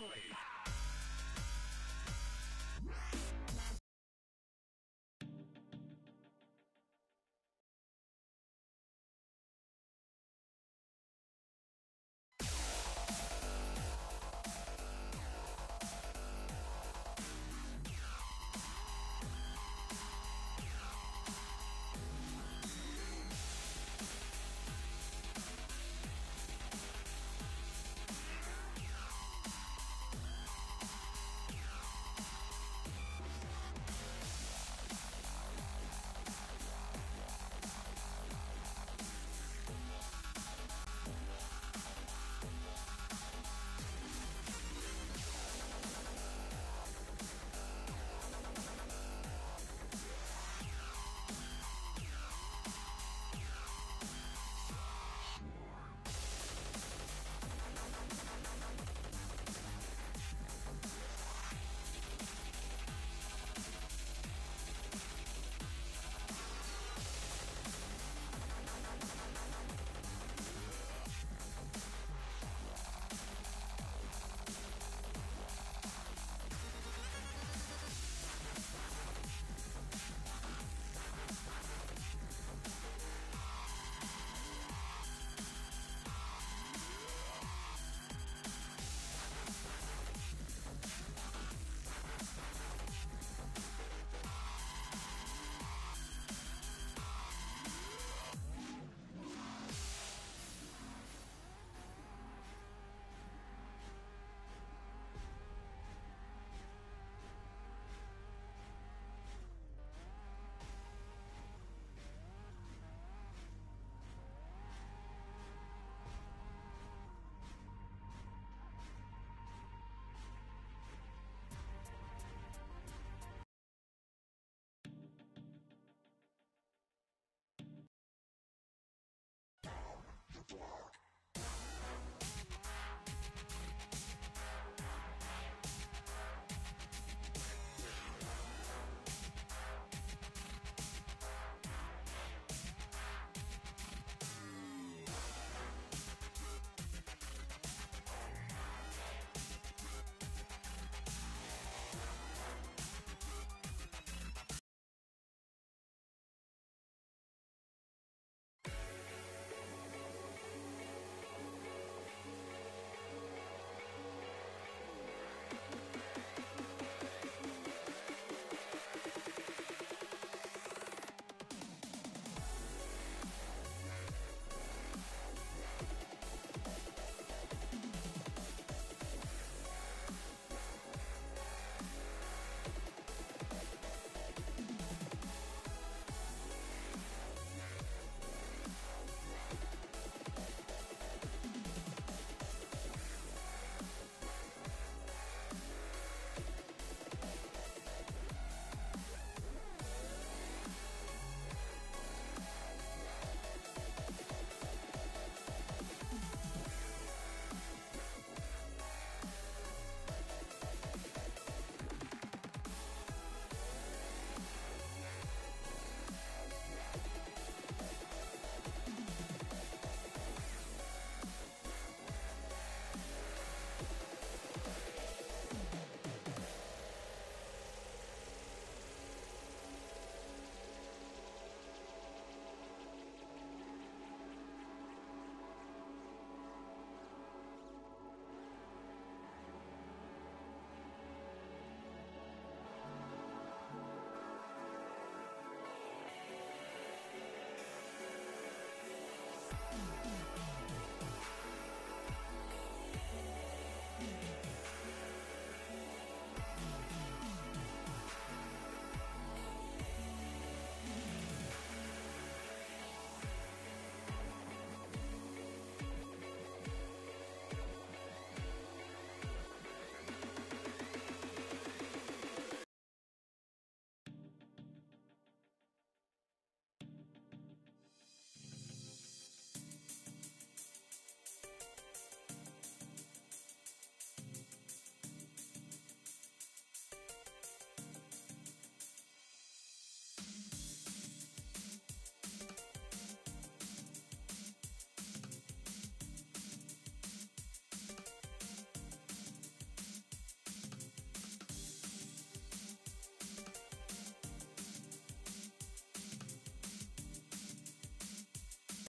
Boy. Yeah.